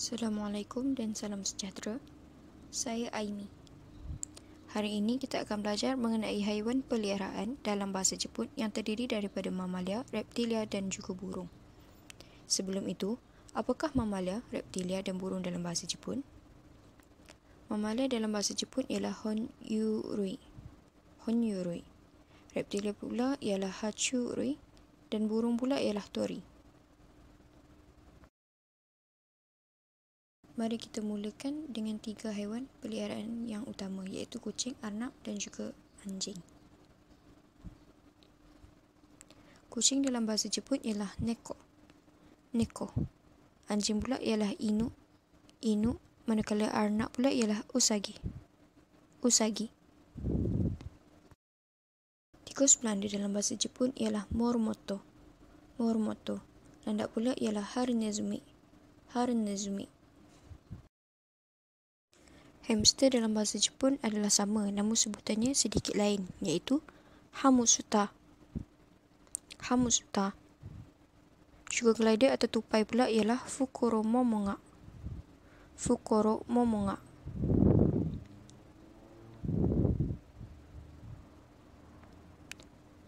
Assalamualaikum dan salam sejahtera. Saya Aimi. Hari ini kita akan belajar mengenai haiwan peliharaan dalam bahasa Jepun yang terdiri daripada mamalia, reptilia dan juga burung. Sebelum itu, apakah mamalia, reptilia dan burung dalam bahasa Jepun? Mamalia dalam bahasa Jepun ialah Honyurui. Honyurui. Reptilia pula ialah Hachurui dan burung pula ialah Tori. Mari kita mulakan dengan tiga haiwan peliharaan yang utama iaitu kucing, arnab dan juga anjing. Kucing dalam bahasa Jepun ialah neko. Neko. Anjing pula ialah inu. Inu. Manakala arnab pula ialah usagi. Usagi. Tikus Belanda dalam bahasa Jepun ialah mormoto. Mormoto. Landak pula ialah harinezumi. Harinezumi. Hamster dalam bahasa Jepun adalah sama namun sebutannya sedikit lain iaitu Hamusuta. Hamusuta. Sugar glider atau tupai pula ialah Fukuro Momonga. Fukuro Momonga.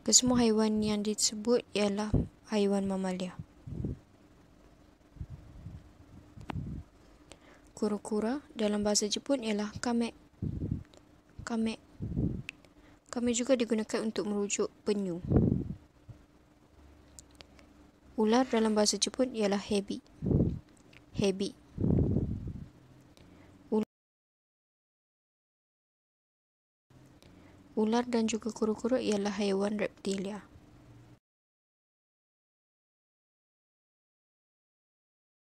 Kesemua haiwan yang disebut ialah haiwan mamalia. Kura-kura dalam bahasa Jepun ialah kame. Kame. Kame juga digunakan untuk merujuk penyu. Ular dalam bahasa Jepun ialah hebi. Hebi. Ular dan juga kura-kura ialah haiwan reptilia.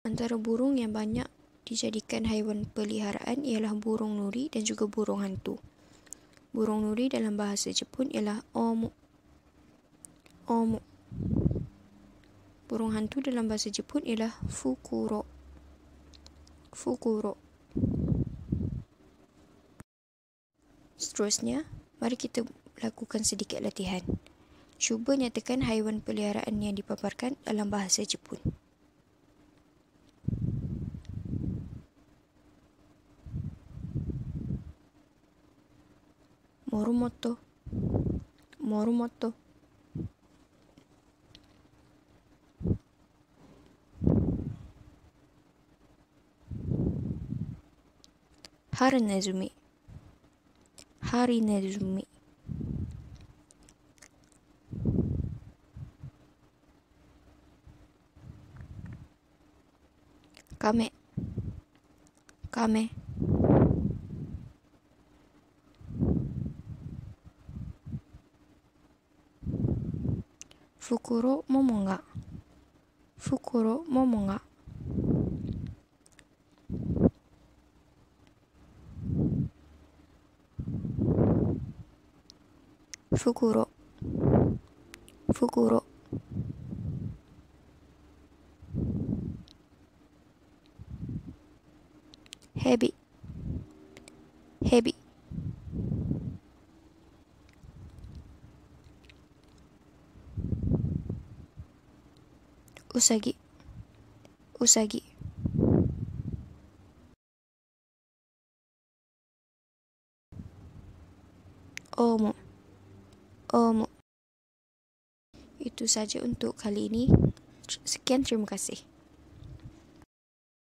Antara burung yang banyak dijadikan haiwan peliharaan ialah burung nuri dan juga burung hantu. Burung nuri dalam bahasa Jepun ialah omu. Omu. Burung hantu dalam bahasa Jepun ialah fukuro. Fukuro. Seterusnya, mari kita lakukan sedikit latihan. Cuba nyatakan haiwan peliharaan yang dipaparkan dalam bahasa Jepun. 머루모토 머루모토 하르네즈미 하리네즈미 까메 까메 Harinezumi Harinezumi Kame Kame Fukuro Momonga Fukuro Momonga Fukuro Fukuro Hebi Hebi Usagi. Usagi. Omo. Omo. Itu saja untuk kali ini. Sekian terima kasih